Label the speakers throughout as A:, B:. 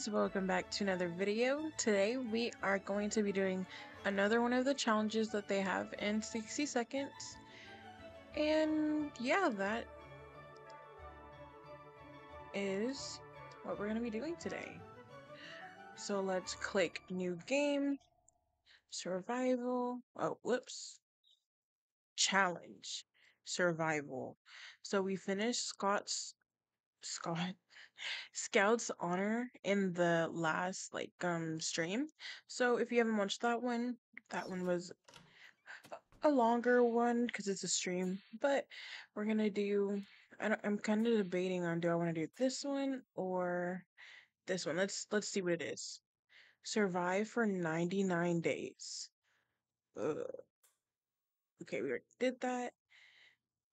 A: bunnies welcome back to another video. Today we are going to be doing another one of the challenges that they have in 60 seconds. And yeah that is what we're going to be doing today. So let's click new game survival oh whoops challenge survival. So we finished scott's scott Scout's honor in the last like um stream. So if you haven't watched that one, that one was a longer one because it's a stream. But we're gonna do. I don't, I'm kind of debating on do I want to do this one or this one. Let's let's see what it is. Survive for 99 days. Ugh. Okay, we already did that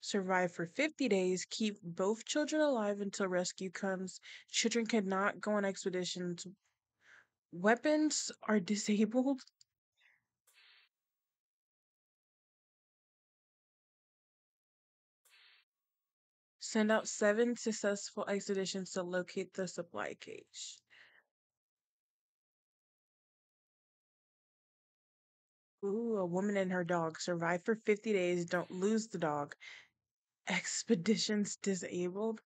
A: survive for 50 days, keep both children alive until rescue comes. Children cannot go on expeditions. Weapons are disabled. Send out seven successful expeditions to locate the supply cache. Ooh, a woman and her dog survive for 50 days, don't lose the dog. Expeditions disabled.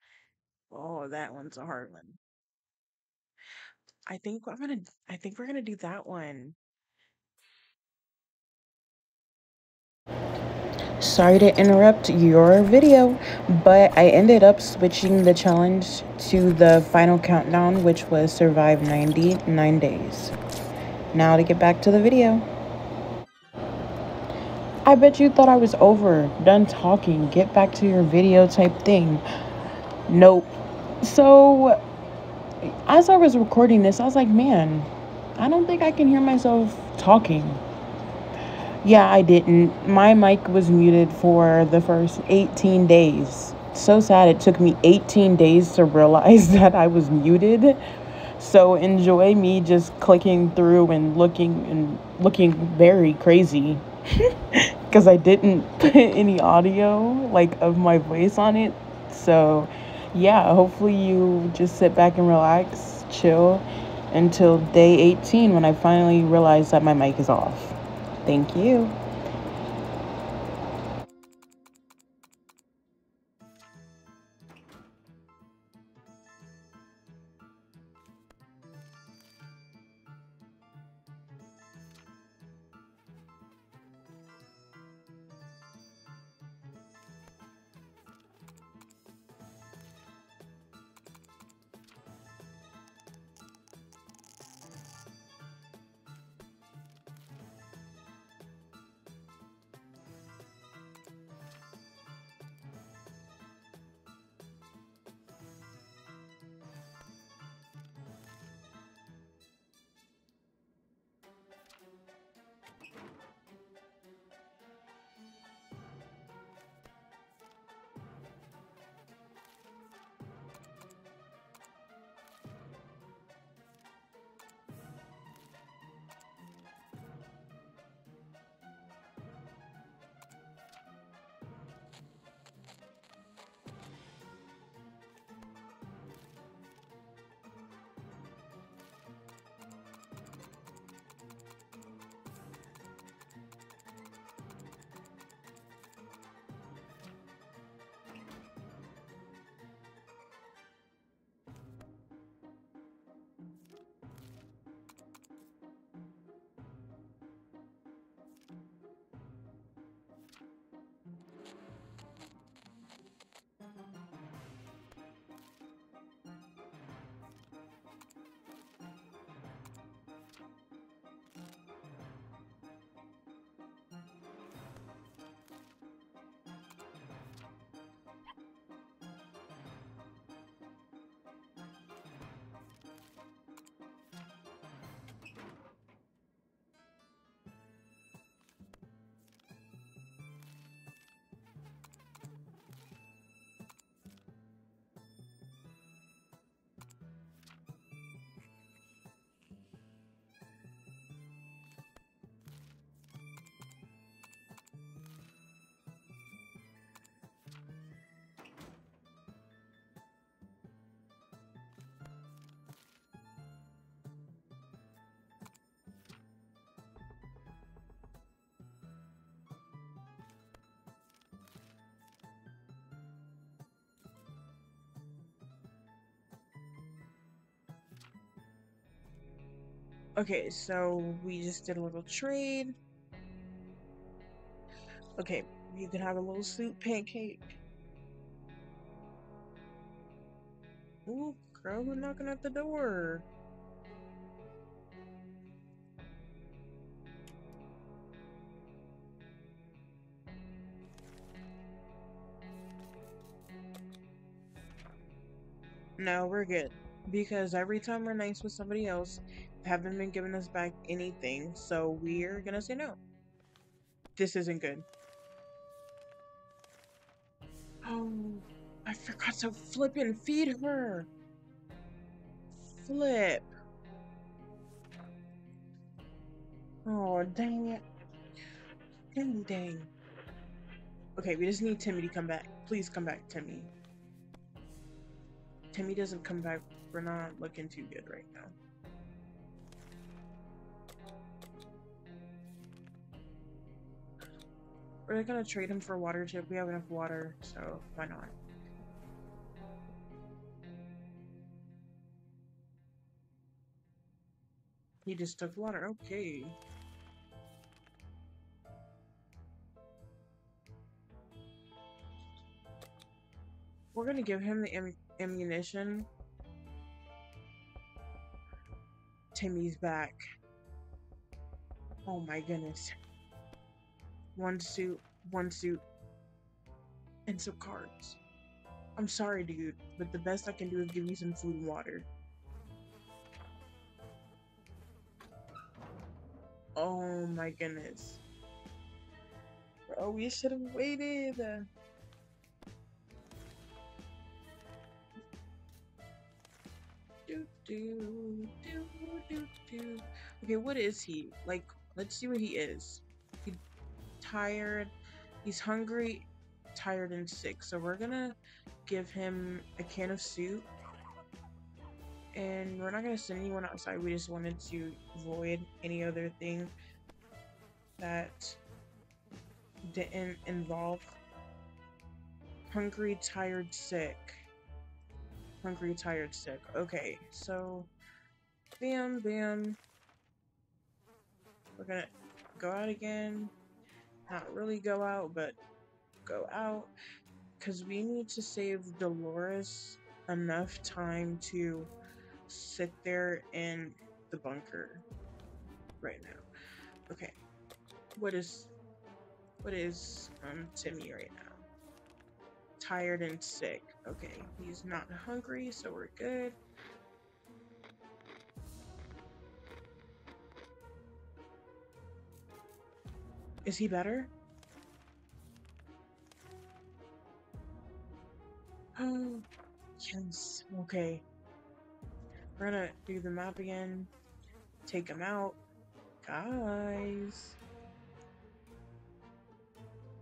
A: Oh, that one's a hard one. I think I'm gonna I think we're gonna do that one. Sorry to interrupt your video, but I ended up switching the challenge to the final countdown, which was survive 99 days. Now to get back to the video. I bet you thought I was over, done talking, get back to your video type thing. Nope. So, as I was recording this, I was like, man, I don't think I can hear myself talking. Yeah, I didn't. My mic was muted for the first 18 days. So sad it took me 18 days to realize that I was muted. So enjoy me just clicking through and looking and looking very crazy because I didn't put any audio like of my voice on it. So, yeah, hopefully you just sit back and relax, chill until day 18 when I finally realize that my mic is off. Thank you. Okay, so we just did a little trade. Okay, you can have a little soup pancake. Ooh, girl, we're knocking at the door. No, we're good. Because every time we're nice with somebody else, haven't been giving us back anything, so we're gonna say no. This isn't good. Oh, I forgot to flip and feed her. Flip. Oh, dang it. Dang, dang. Okay, we just need Timmy to come back. Please come back, Timmy. Timmy doesn't come back, we're not looking too good right now. We're not gonna trade him for water chip. We have enough water, so why not? He just took water. Okay. We're gonna give him the am ammunition. Timmy's back. Oh my goodness. One suit, one suit, and some cards. I'm sorry, dude, but the best I can do is give you some food and water. Oh my goodness. Bro, we should have waited. Do, do, do, do, do. Okay, what is he? Like, let's see what he is. Tired. He's hungry, tired, and sick. So we're gonna give him a can of soup. And we're not gonna send anyone outside. We just wanted to avoid any other thing that didn't involve hungry, tired, sick. Hungry, tired, sick. Okay, so bam, bam. We're gonna go out again. Not really go out, but go out. Because we need to save Dolores enough time to sit there in the bunker right now. Okay. What is what is um Timmy right now? Tired and sick. Okay, he's not hungry, so we're good. Is he better? Oh, yes. Okay. We're gonna do the map again. Take him out. Guys.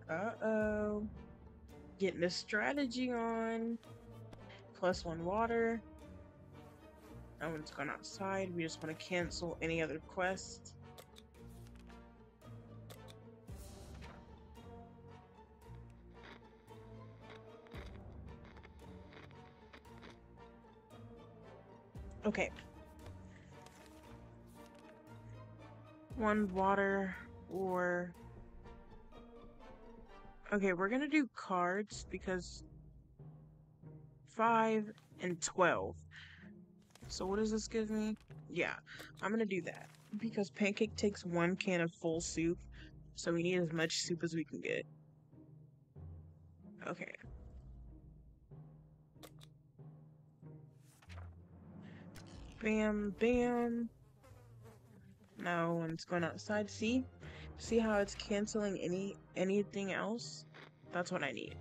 A: Uh-oh. Getting the strategy on. Plus one water. No one's gone outside. We just want to cancel any other quest. Okay. One water or Okay, we're gonna do cards because 5 and 12. So what does this give me? Yeah, I'm gonna do that. Because Pancake takes one can of full soup, so we need as much soup as we can get. Okay. Bam, bam. No one's going outside. See? See how it's canceling any anything else? That's what I need.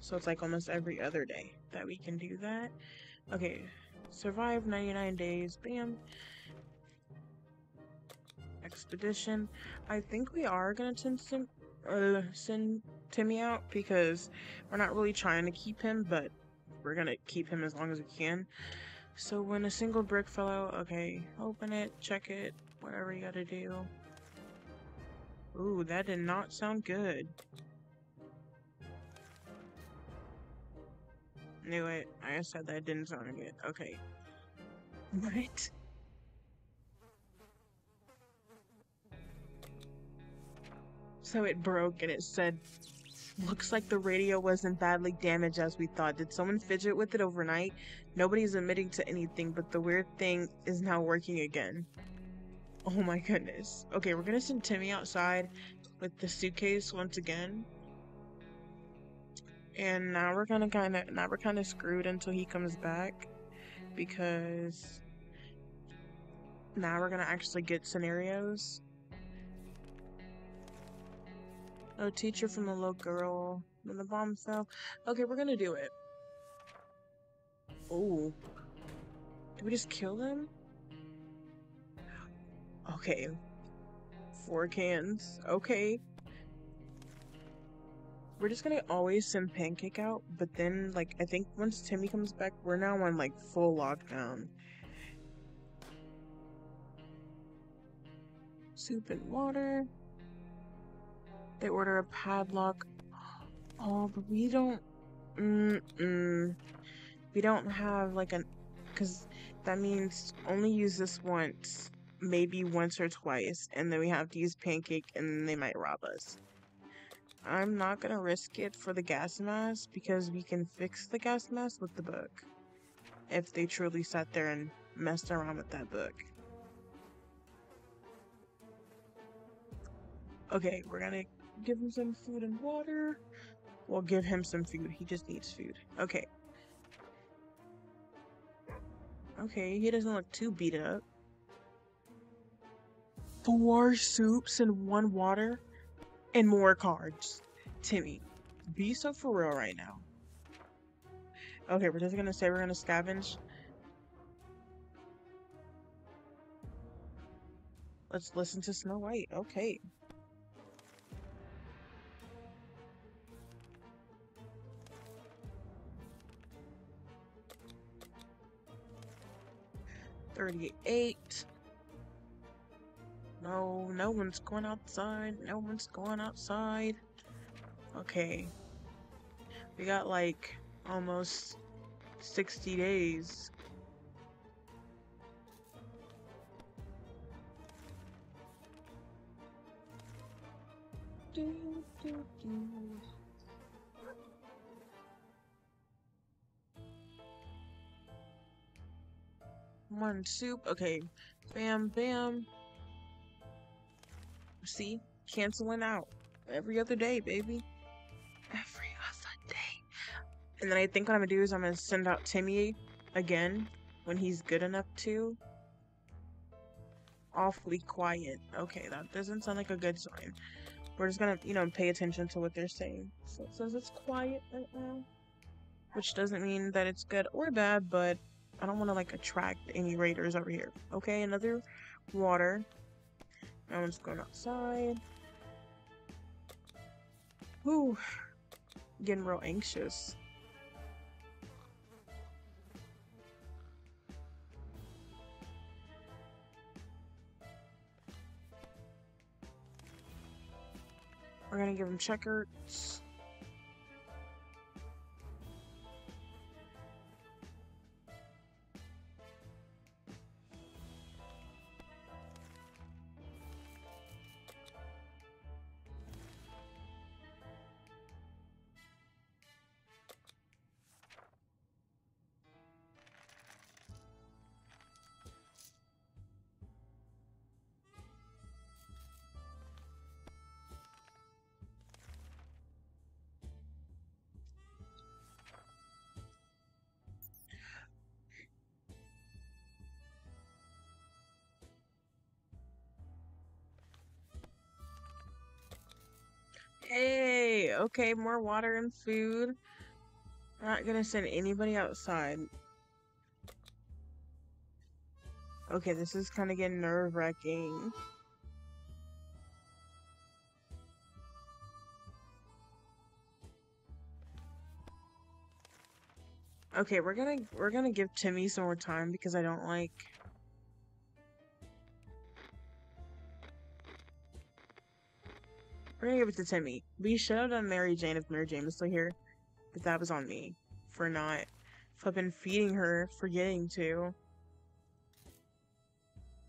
A: So it's like almost every other day that we can do that. Okay, survive 99 days, bam. Expedition. I think we are gonna send, uh, send Timmy out because we're not really trying to keep him, but we're gonna keep him as long as we can. So when a single brick fell out, okay, open it, check it, whatever you gotta do. Ooh, that did not sound good. Knew it. I said that didn't sound good. Okay. What? So it broke and it said Looks like the radio wasn't badly damaged as we thought. Did someone fidget with it overnight? Nobody's admitting to anything, but the weird thing is now working again. Oh my goodness. Okay, we're gonna send Timmy outside with the suitcase once again. And now we're gonna kinda now we're kinda screwed until he comes back because now we're gonna actually get scenarios. Oh, teacher from the little girl. When the bomb fell. Okay, we're gonna do it. Oh. Did we just kill them? Okay. Four cans. Okay. We're just gonna always send Pancake out, but then, like, I think once Timmy comes back, we're now on, like, full lockdown. Soup and water. They order a padlock. Oh, but we don't. Mm mm. We don't have like an. Because that means only use this once, maybe once or twice, and then we have to use pancake, and they might rob us. I'm not gonna risk it for the gas mask because we can fix the gas mask with the book. If they truly sat there and messed around with that book. Okay, we're gonna give him some food and water. We'll give him some food. He just needs food. Okay. Okay, he doesn't look too beat up. Four soups and one water and more cards. Timmy, be so for real right now. Okay, we're just gonna say we're gonna scavenge. Let's listen to Snow White. Okay. 38. No, no one's going outside. No one's going outside. Okay. We got like almost 60 days. Do, do, do. One soup. Okay. Bam, bam. See? Canceling out. Every other day, baby. Every other day. And then I think what I'm gonna do is I'm gonna send out Timmy again when he's good enough to. Awfully quiet. Okay, that doesn't sound like a good sign. We're just gonna, you know, pay attention to what they're saying. So it says it's quiet right now. Which doesn't mean that it's good or bad, but I don't want to like attract any raiders over here. Okay, another water. Now I'm just going outside. Whew. Getting real anxious. We're gonna give him checkers. Okay, more water and food. Not gonna send anybody outside. Okay, this is kind of getting nerve wracking. Okay, we're gonna we're gonna give Timmy some more time because I don't like We're gonna give it to Timmy. We should have done Mary Jane if Mary Jane was still here. But that was on me. For not flipping feeding her, forgetting to.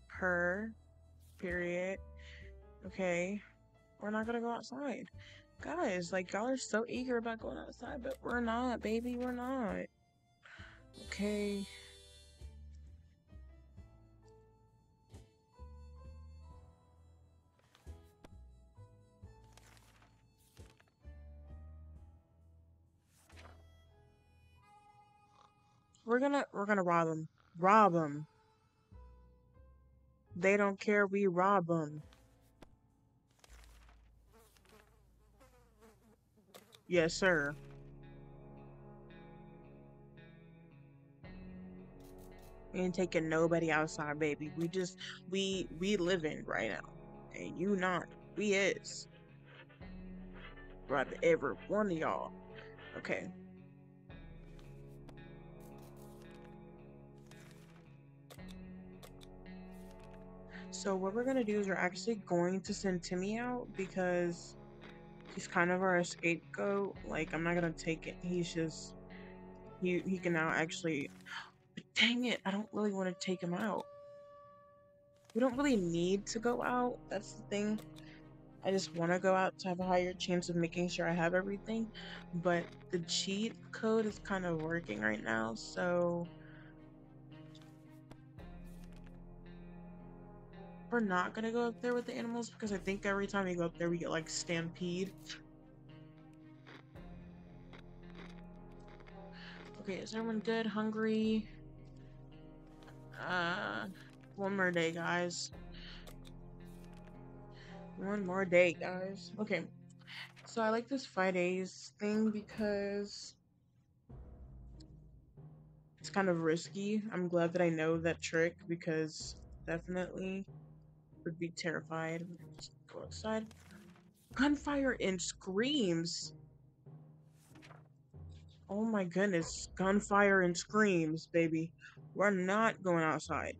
A: Her. Period. Okay. we're not gonna go outside. Guys, like y'all are so eager about going outside, but we're not, baby, we're not. Okay. We're gonna we're gonna rob them. Rob them. They don't care. We rob them. Yes, sir. We ain't taking nobody outside, baby. We just we we living right now, and you not. We is. Rob every one of y'all. Okay. So what we're gonna do is we're actually going to send Timmy out because he's kind of our scapegoat. Like I'm not gonna take it. He's just he he can now actually. But dang it! I don't really want to take him out. We don't really need to go out. That's the thing. I just want to go out to have a higher chance of making sure I have everything. But the cheat code is kind of working right now, so we're not gonna go up there with the animals because I think every time we go up there we get like stampede. Okay, is everyone good? Hungry? Uh, one more day, guys. One more day, guys. Okay, so I like this Fridays thing because it's kind of risky. I'm glad that I know that trick because definitely would be terrified. Go outside. Gunfire and screams. Oh my goodness. Gunfire and screams, baby. We're not going outside.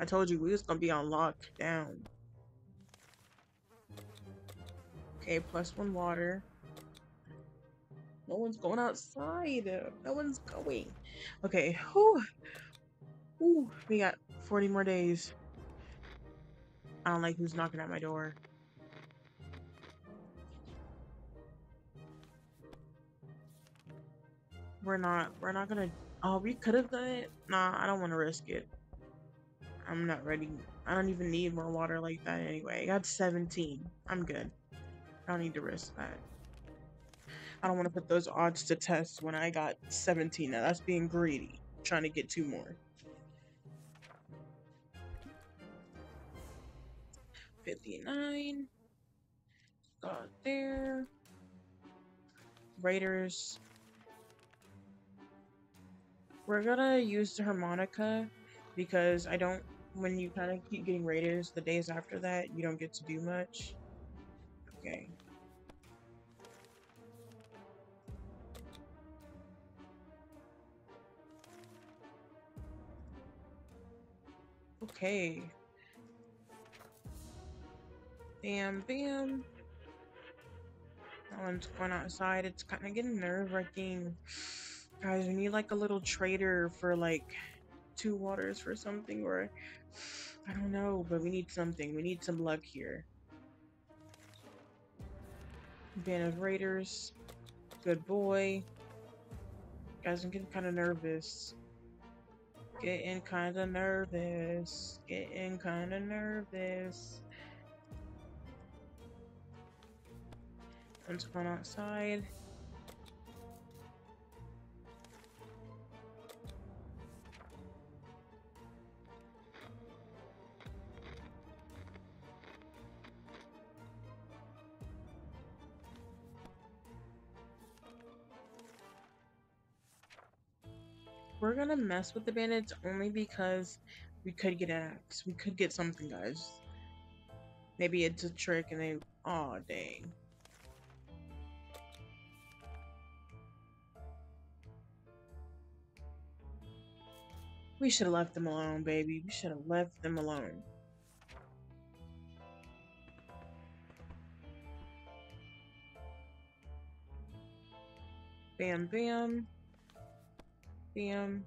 A: I told you we was gonna be on lockdown. Okay, plus one water. No one's going outside. No one's going. Okay. Whew. Ooh, we got 40 more days. I don't like who's knocking at my door. We're not, we're not gonna, oh, we could have done it. Nah, I don't want to risk it. I'm not ready. I don't even need more water like that anyway. I got 17. I'm good. I don't need to risk that. I don't want to put those odds to test when I got 17. Now that's being greedy. trying to get two more. 59. Got there. Raiders. We're gonna use the harmonica because I don't, when you kind of keep getting raiders the days after that, you don't get to do much. Okay. Okay. Bam, bam. That one's going outside. It's kind of getting nerve-wracking. Guys, we need like a little trader for like two waters for something or I don't know, but we need something. We need some luck here. Band of Raiders. Good boy. Guys, I'm getting kind of nervous. Getting kind of nervous. Getting kind of nervous. One's going outside. We're gonna mess with the bandits only because we could get an axe. We could get something, guys. Maybe it's a trick and they... oh dang. We should have left them alone, baby. We should have left them alone. Bam, bam. Bam.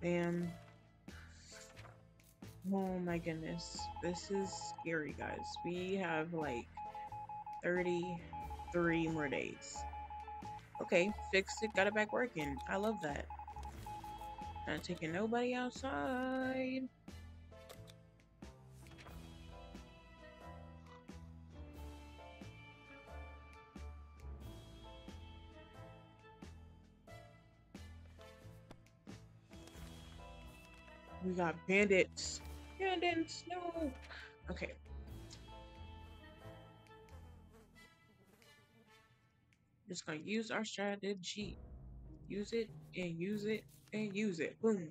A: Bam. Oh my goodness. This is scary, guys. We have like 33 more days. Okay, fixed it, got it back working. I love that. Not taking nobody outside. We got bandits. Bandits, no. Okay. Just gonna use our strategy. Use it and use it and use it. Boom.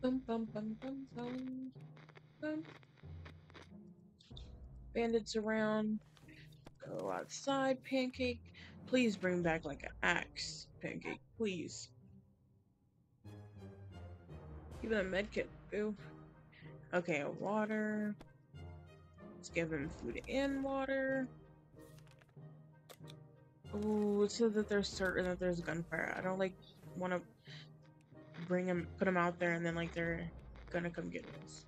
A: Bum bum bum bum bum bum. Bandits around. Go outside, pancake. Please bring back like an axe, pancake. Please. Even a medkit. Ooh. Okay, water. Let's give them food and water. Ooh, so that they're certain that there's gunfire. I don't like want to bring them, put them out there, and then like they're gonna come get us.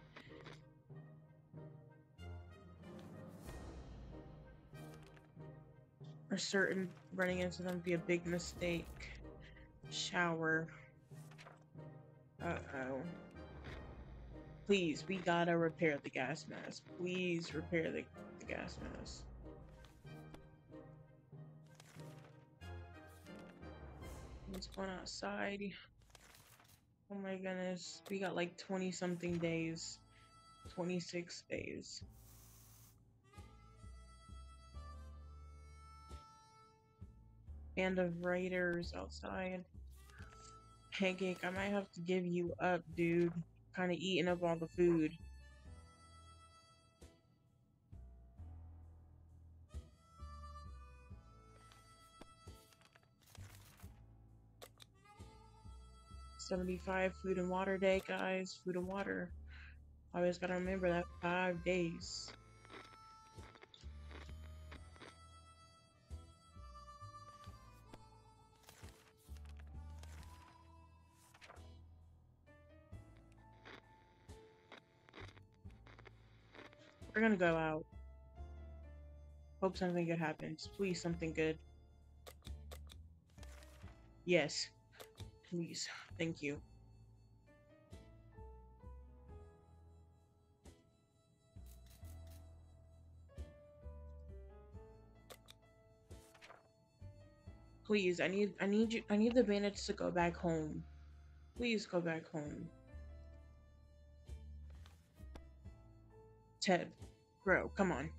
A: Or certain running into them be a big mistake. Shower. Uh oh. Please, we gotta repair the gas mask. Please repair the, the gas mask. Let's go outside. Oh my goodness. We got like 20 something days. 26 days. Band of raiders outside. Pancake, I might have to give you up, dude kind of eating up all the food. Seventy-five food and water day, guys. Food and water. Always gotta remember that five days. We're gonna go out. Hope something good happens. Please, something good. Yes. Please. Thank you. Please, I need I need you I need the bandits to go back home. Please go back home. Ted. Bro, come on.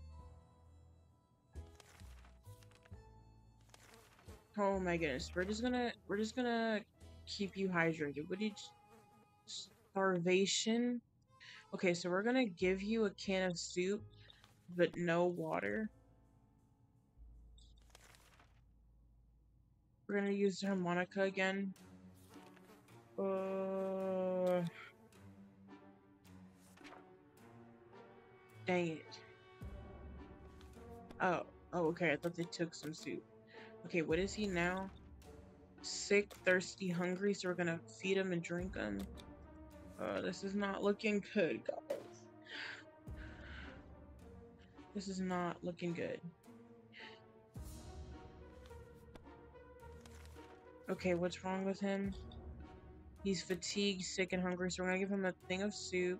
A: Oh my goodness. We're just gonna we're just gonna keep you hydrated. What did starvation? Okay, so we're gonna give you a can of soup, but no water. We're gonna use harmonica again. Uh Dang it. Oh, oh, okay. I thought they took some soup. Okay, what is he now? Sick, thirsty, hungry, so we're gonna feed him and drink him. Uh, this is not looking good, guys. This is not looking good. Okay, what's wrong with him? He's fatigued, sick, and hungry, so we're gonna give him a thing of soup.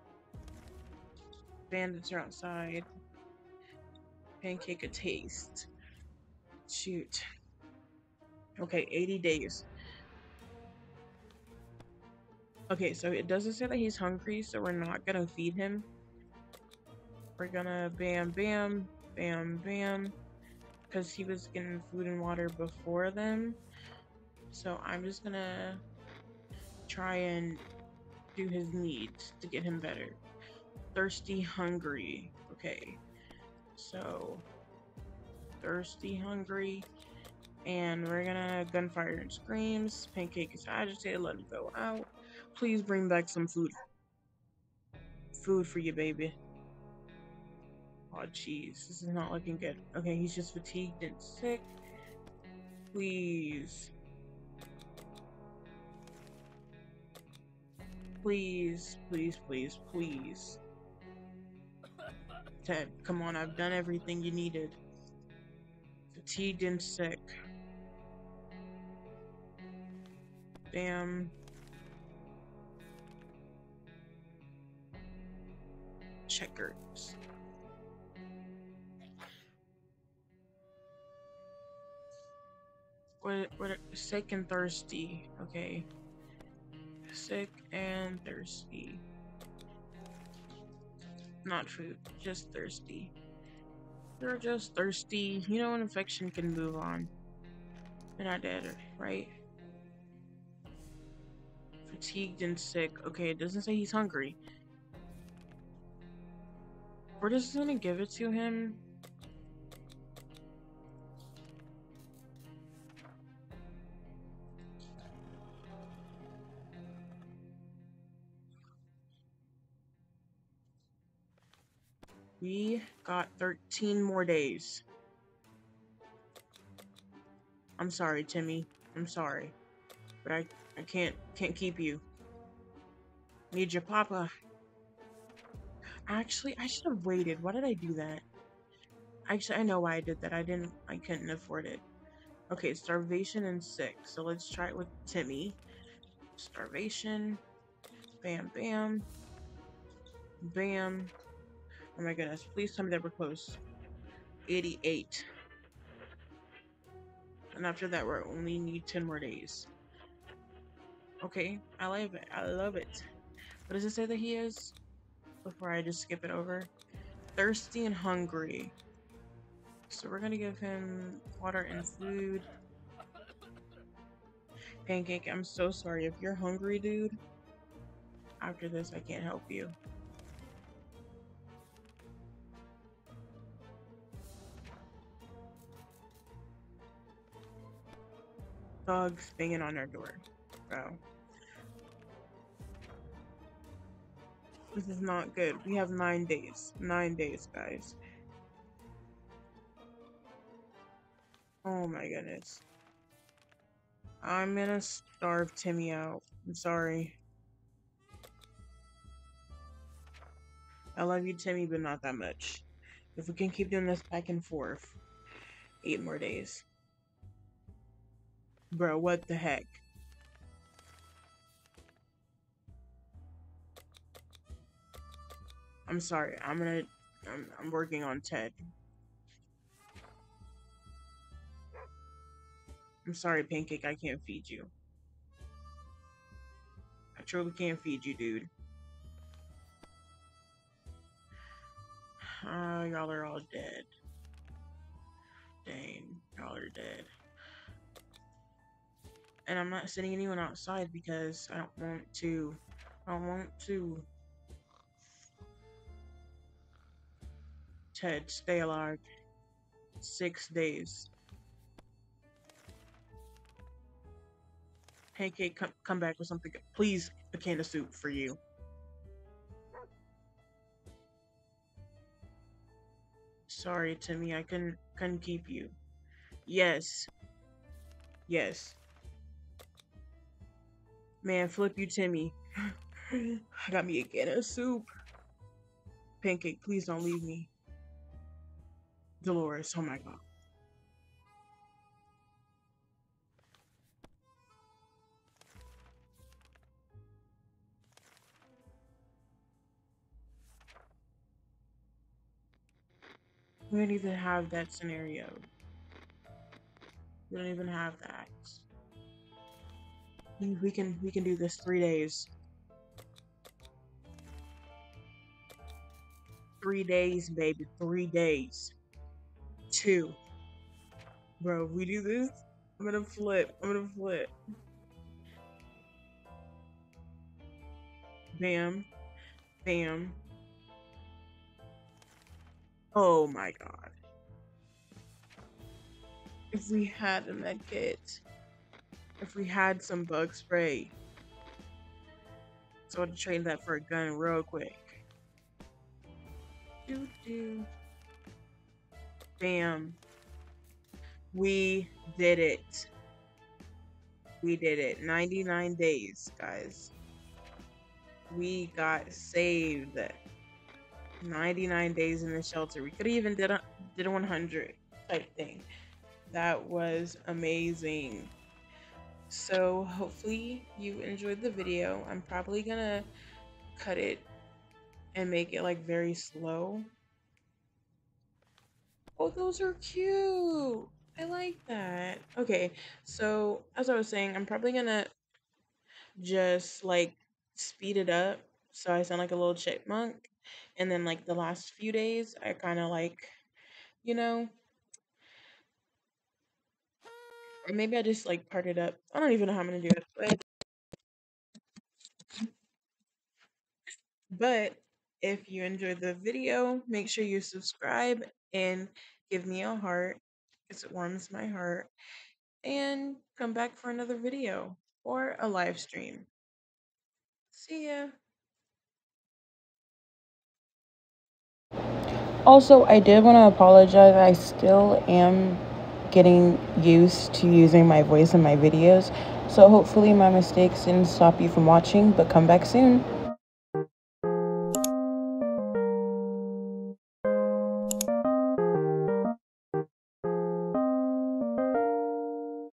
A: Bandits are outside. Pancake a taste. Shoot. Okay, 80 days. Okay, so it doesn't say that he's hungry, so we're not gonna feed him. We're gonna bam, bam, bam, bam. Because he was getting food and water before them. So I'm just gonna try and do his needs to get him better thirsty hungry. Okay, so thirsty hungry. And we're gonna gunfire and screams. Pancake is agitated. Let it go out. Please bring back some food. Food for you, baby. Oh, jeez. This is not looking good. Okay, he's just fatigued and sick. Please. Please, please, please, please. Come on, I've done everything you needed. Fatigued and sick. Damn. Checkers. What, what, sick and thirsty. Okay. Sick and thirsty. Not food, just thirsty. They're just thirsty. You know, an infection can move on. They're not dead, right? Fatigued and sick. Okay, it doesn't say he's hungry. We're just gonna give it to him. We got 13 more days. I'm sorry, Timmy. I'm sorry. But I, I can't can't keep you. Need your papa. Actually, I should have waited. Why did I do that? Actually, I know why I did that. I didn't I couldn't afford it. Okay, starvation and sick. So let's try it with Timmy. Starvation. Bam bam. Bam. Oh my goodness. Please tell me that we're close. 88. And after that, we only need 10 more days. Okay, I love it. I love it. What does it say that he is? Before I just skip it over. Thirsty and hungry. So we're gonna give him water and food. Pancake, I'm so sorry. If you're hungry, dude, after this, I can't help you. Dogs banging on our door. Bro. This is not good. We have nine days. Nine days, guys. Oh my goodness. I'm gonna starve Timmy out. I'm sorry. I love you, Timmy, but not that much. If we can keep doing this back and forth, eight more days. Bro, what the heck? I'm sorry. I'm gonna. I'm, I'm working on Ted. I'm sorry, Pancake. I can't feed you. I truly can't feed you, dude. Uh, y'all are all dead. Dang, y'all are dead. And I'm not sending anyone outside because I don't want to. I don't want to. Ted, stay alive. Six days. Pancake, come, come back with something. Please, a can of soup for you. Sorry, Timmy, I couldn't couldn't keep you. Yes. Yes. Man, flip you, Timmy. I got me a can of soup. Pancake, please don't leave me. Dolores, oh my god. We don't even have that scenario. We don't even have that. We can we can do this three days. Three days, baby. Three days. Two. Bro, we do this, I'm gonna flip. I'm gonna flip. Bam. Bam. Oh my god. If we had a med kit if we had some bug spray. So I'd trade that for a gun real quick. Do do. Bam. We did it. We did it. 99 days, guys. we got saved. 99 days in the shelter. We could have even did a did a 100 type thing. That was amazing. So hopefully you enjoyed the video. I'm probably gonna cut it and make it like very slow. Oh, those are cute. I like that. Okay, so as I was saying, I'm probably gonna just like speed it up so I sound like a little chipmunk. And then like the last few days, I kind of like, you know, or maybe I just like part it up. I don't even know how I'm gonna do it, but but if you enjoyed the video, make sure you subscribe and give me a heart because it warms my heart. And come back for another video or a live stream. See ya.
B: Also, I did want to apologize. I still am getting used to using my voice in my videos. So hopefully my mistakes didn't stop you from watching, but come back soon.